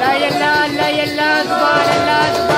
لا يلا لا يلا اكبر الله. اكبر